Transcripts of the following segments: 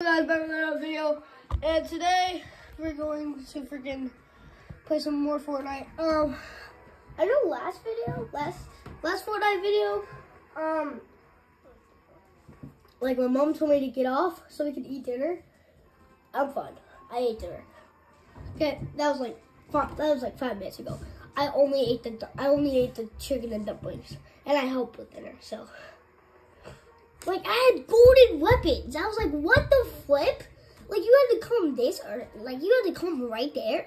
guys, back with another video, and today we're going to freaking play some more Fortnite. Um, I know last video, last last Fortnite video, um, like my mom told me to get off so we could eat dinner. I'm fine. I ate dinner. Okay, that was like five, that was like five minutes ago. I only ate the I only ate the chicken and dumplings, and I helped with dinner. So. Like, I had golden weapons. I was like, what the flip? Like, you had to come this, or, like, you had to come right there.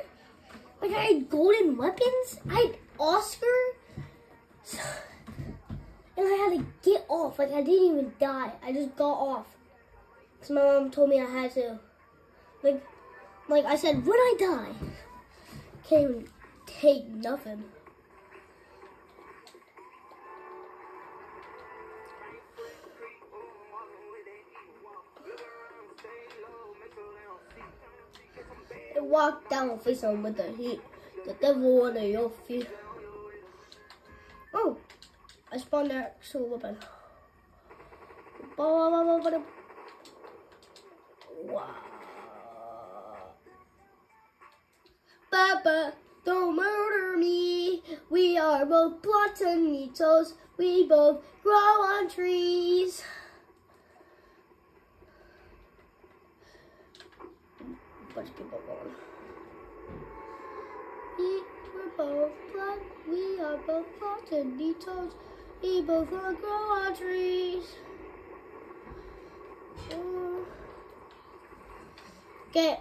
Like, I had golden weapons. I had Oscar. And I had to get off. Like, I didn't even die. I just got off. Because my mom told me I had to. Like, like I said, when I die, can't even take nothing. Walk down face on with the heat. The devil under your feet. Oh, I spawned an actual weapon. Wow. Papa, don't murder me. We are both platanitos. We both grow on trees. Going. We were both blood. We are both platanitos. We both want to grow on trees. Okay,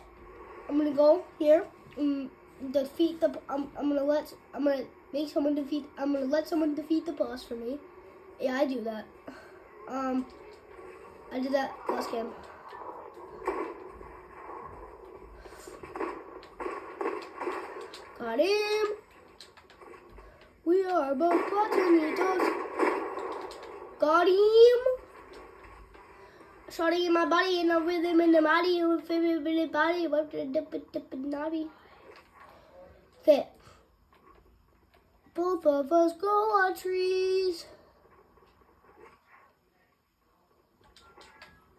I'm gonna go here. and defeat the. I'm, I'm gonna let. I'm gonna make someone defeat. I'm gonna let someone defeat the boss for me. Yeah, I do that. Um, I did that last game. Got him. We are both platanitos. Got him. In my body and a rhythm in the body with favorite body. Wiped the dip it dip it naughty. Okay. Both of us grow on trees.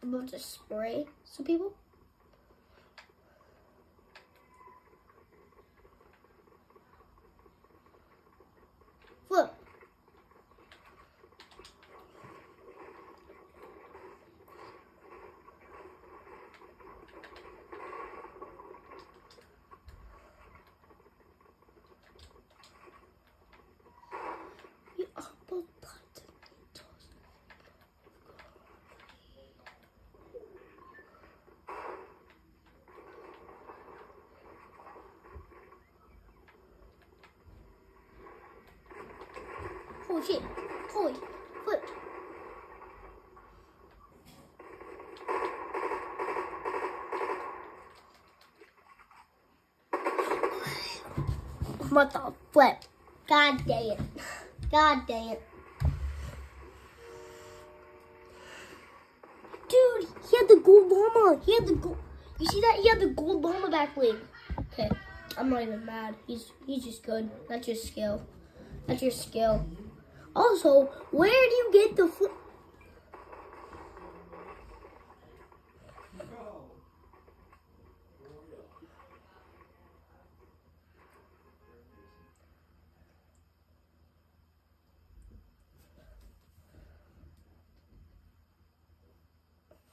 I'm about to spray some people. Flip. We are both potatoes. Holy shit. Flip. What the flip? God dang it. God dang it. Dude, he had the gold llama. He had the gold. You see that? He had the gold llama back bling. Okay, I'm not even mad. He's he's just good. That's your skill. That's your skill. Also, where do you get the flip?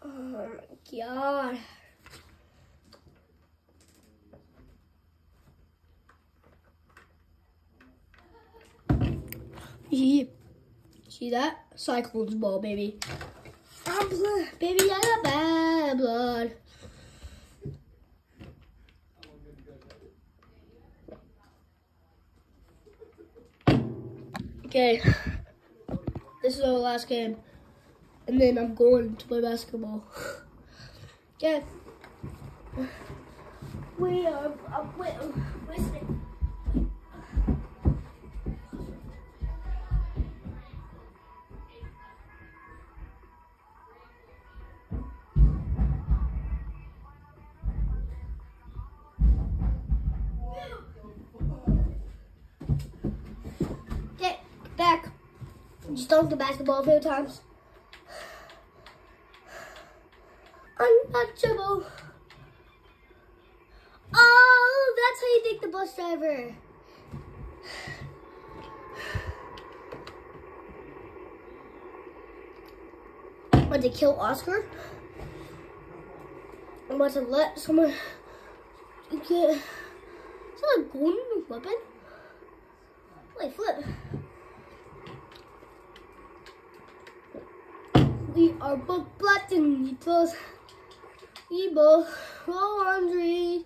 Oh my god. Yeah. See that? Cyclone's ball, baby. I'm blood. Baby, I got bad blood. Okay. This is our last game. And then I'm going to play basketball. Okay. We are, Just dunked the basketball a few times. Untouchable. Oh, that's how you take the bus driver. About to kill Oscar. I'm about to let someone get. Is that a golden weapon? Wait, flip. We are both platanitos. We both laundry.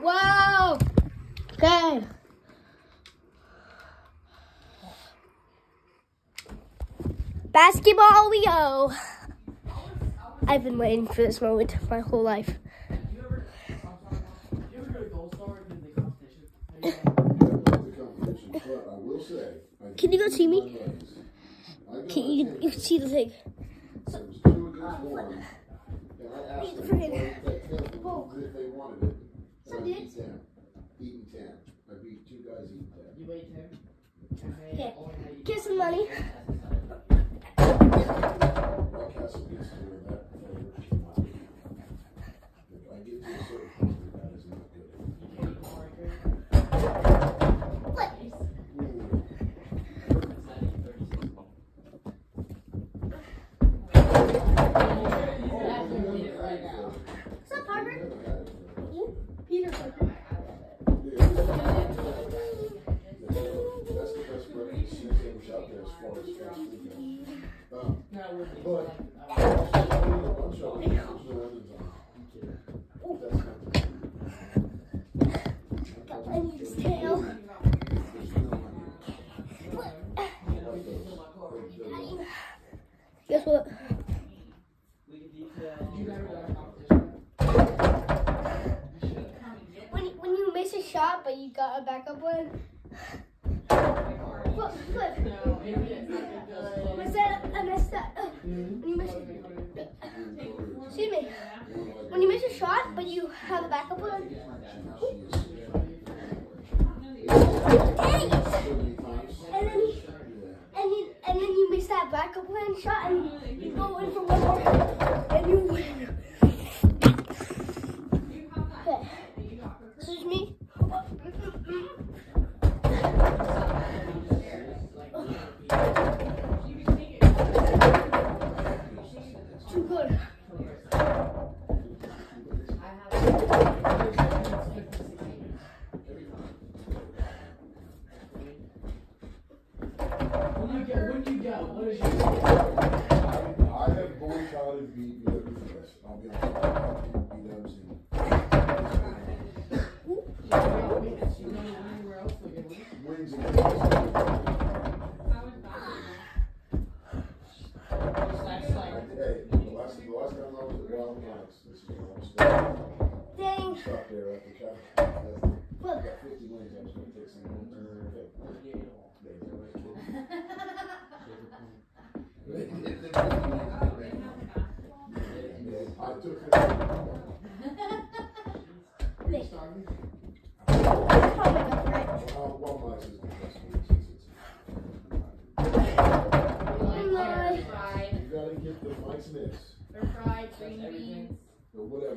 Wow. Okay. Basketball we go. I've been waiting for this moment my whole life. You ever, you ever go to Gold Star and do the competition? the competition, but I will say. I Can you go see me? Can you, you see the thing? It was two against as far as fast food goes. Um, No, it would be. But- I'm sorry, there's no onions on. That's not the- Got Lenny's tail. There's no onions. Guess what? we could detail. You never done a competition? You should. When when you miss a shot but you got a backup one. I messed up. You miss, excuse me. When you miss a shot but you have a backup one. And then and then you miss that backup plan shot and you go in for one more and you win.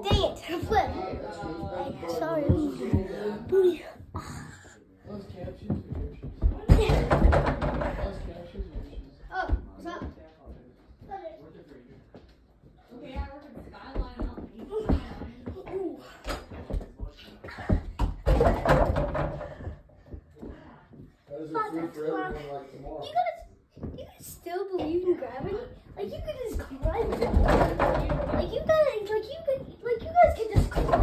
Dang it. Flip. Sorry. Booty. Oh, what's up? Like. You guys, you guys still believe in gravity? Like you could just climb. Like you guys, like you could, guys can just climb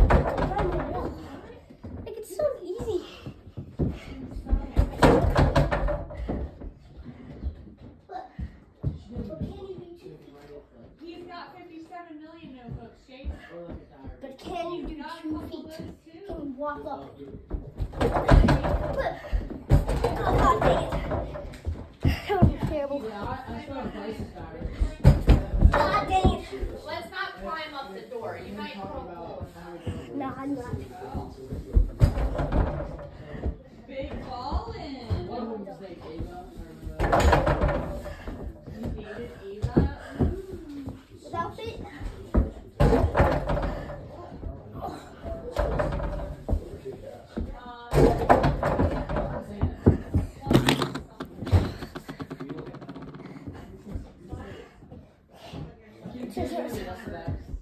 the wall. Like, it's so easy. But can you do two feet? Can you walk up? Oh, God, dang it. That would be terrible. Big ballin'. What was Ava? You.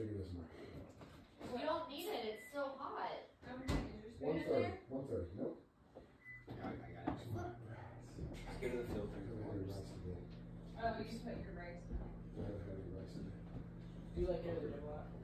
figure this out. We don't need it. It's so hot. One third. One third. Nope. I got it. Go to the filter. Oh, you just put your rice in there. Do you like it a lot?